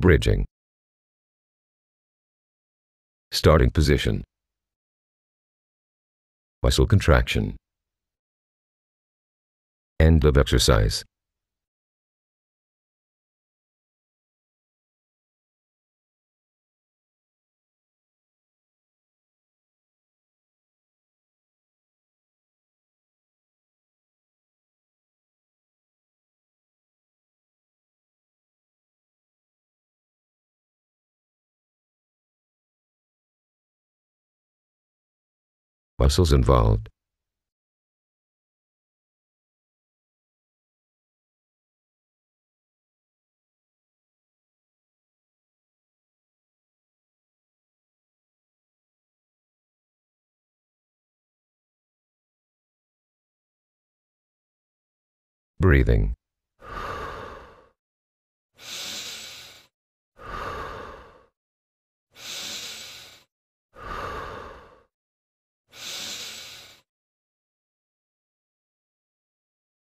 Bridging. Starting position. Muscle contraction. End of exercise. Muscles involved. Breathing.